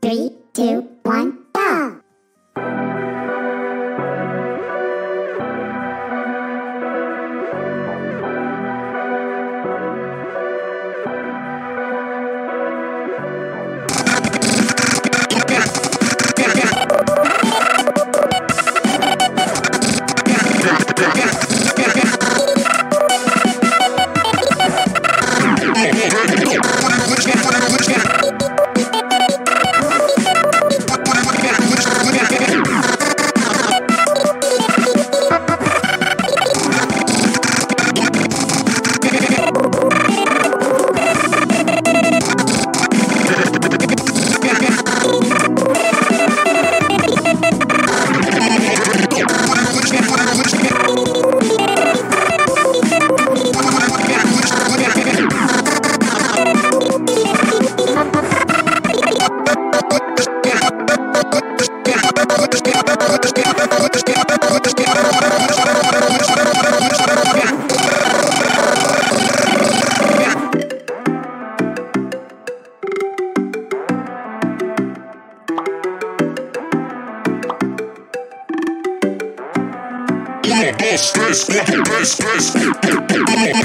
Three, two, one, Yeah.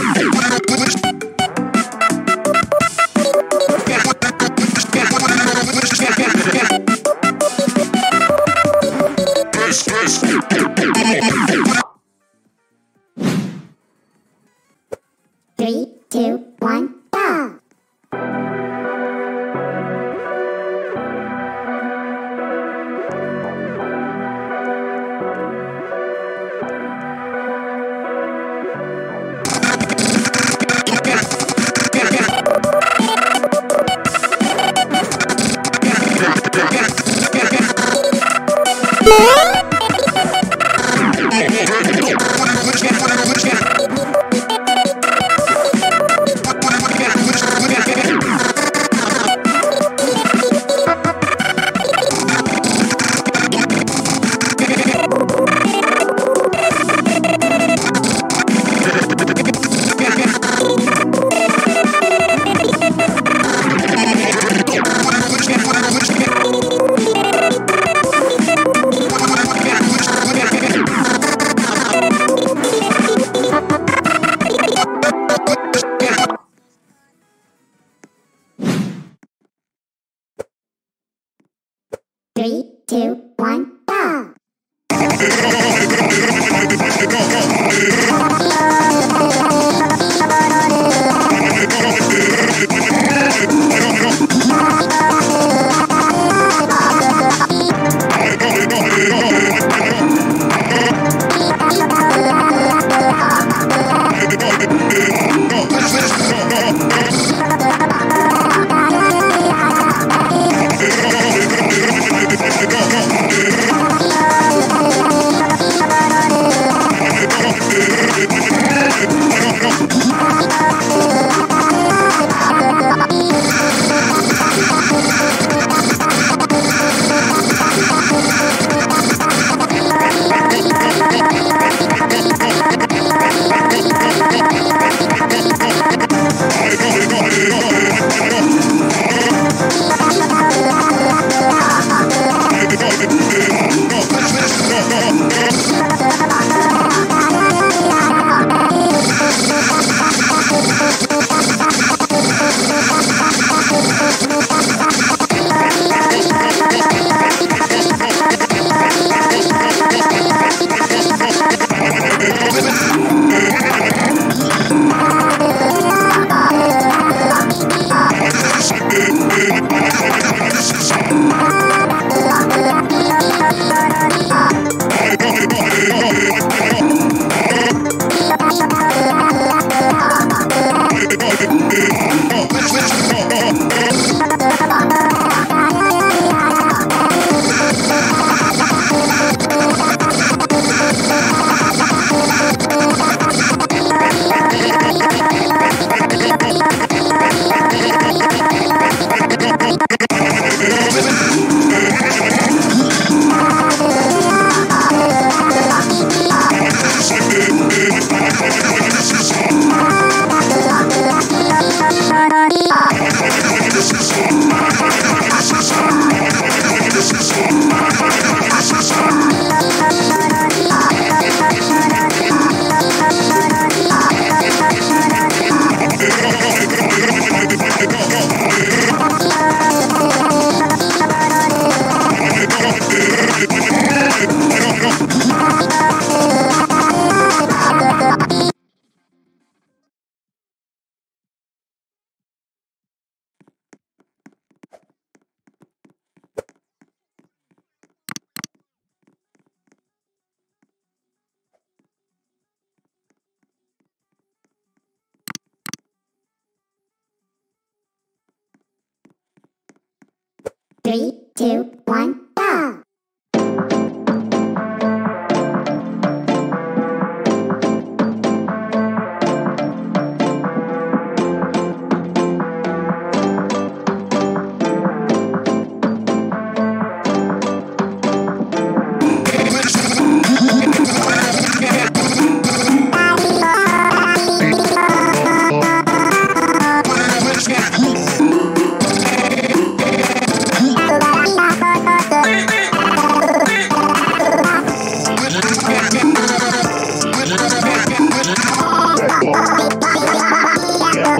One, Three, two,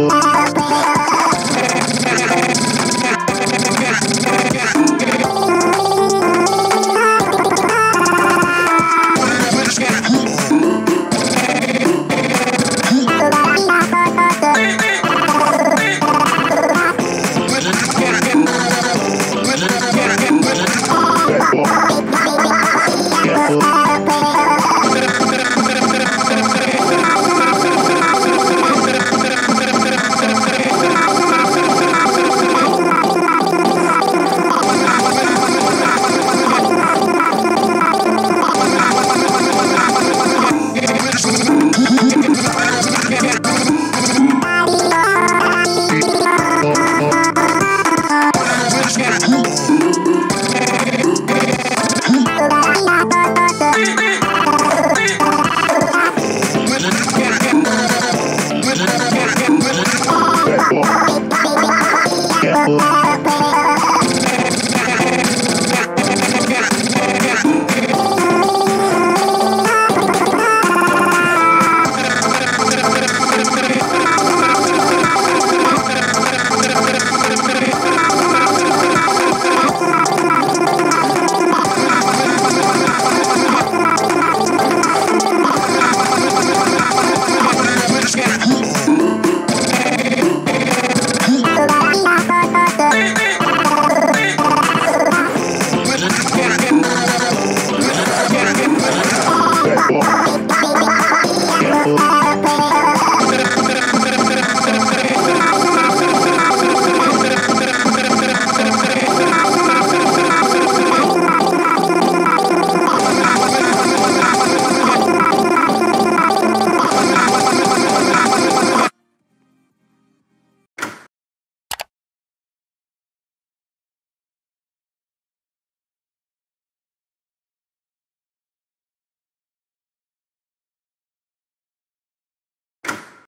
Yeah.